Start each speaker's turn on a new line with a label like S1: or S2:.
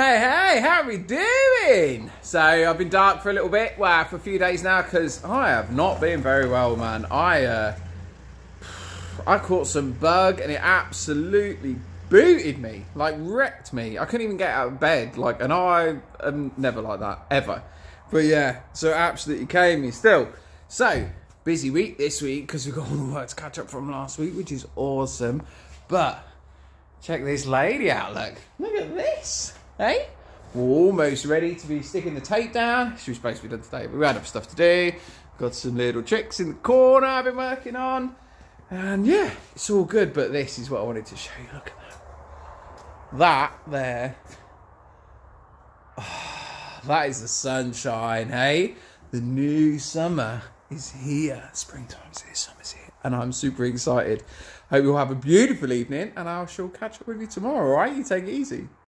S1: Hey, hey, how are we doing? So I've been dark for a little bit, well, for a few days now, because I have not been very well, man. I, uh, I caught some bug and it absolutely booted me, like wrecked me. I couldn't even get out of bed, like, and I am never like that, ever. But yeah, so absolutely came me still. So, busy week this week, because we've got all the work to catch up from last week, which is awesome. But, check this lady out, look. Look at this. Hey? We're almost ready to be sticking the tape down. She was supposed to be done today, but we had other stuff to do. Got some little tricks in the corner I've been working on. And yeah, it's all good, but this is what I wanted to show you. Look at that. That there. Oh, that is the sunshine, hey? The new summer is here. Springtime's here, summer's here. And I'm super excited. Hope you'll have a beautiful evening, and I shall catch up with you tomorrow, alright? You take it easy.